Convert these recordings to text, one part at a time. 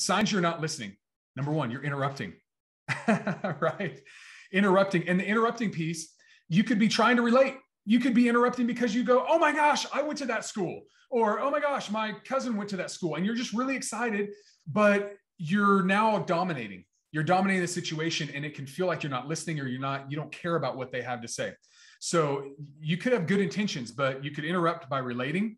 signs you're not listening. Number one, you're interrupting, right? Interrupting. And the interrupting piece, you could be trying to relate. You could be interrupting because you go, oh my gosh, I went to that school. Or, oh my gosh, my cousin went to that school. And you're just really excited, but you're now dominating. You're dominating the situation and it can feel like you're not listening or you're not, you don't care about what they have to say. So you could have good intentions, but you could interrupt by relating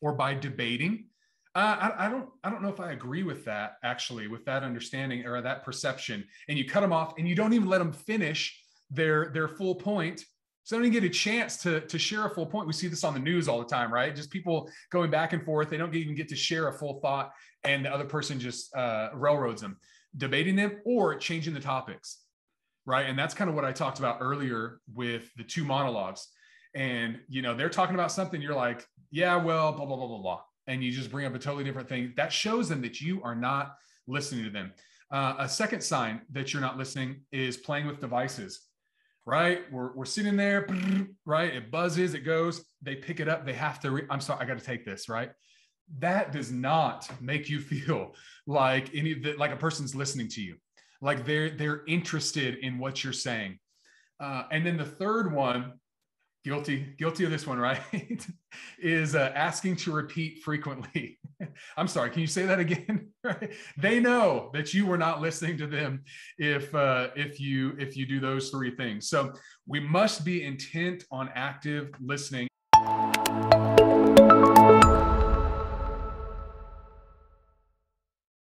or by debating. Uh, I, I, don't. I don't know if I agree with that. Actually, with that understanding or that perception, and you cut them off, and you don't even let them finish their their full point. So they don't even get a chance to to share a full point. We see this on the news all the time, right? Just people going back and forth. They don't even get to share a full thought, and the other person just uh, railroads them, debating them or changing the topics right? And that's kind of what I talked about earlier with the two monologues. And you know, they're talking about something, you're like, yeah, well, blah, blah, blah, blah, blah. And you just bring up a totally different thing. That shows them that you are not listening to them. Uh, a second sign that you're not listening is playing with devices, right? We're, we're sitting there, right? It buzzes, it goes, they pick it up, they have to, re- I'm sorry, I got to take this, right? That does not make you feel like any like a person's listening to you like they're they're interested in what you're saying uh, and then the third one guilty guilty of this one right? Is uh, asking to repeat frequently. I'm sorry can you say that again? They know that you were not listening to them if uh, if you if you do those three things. So we must be intent on active listening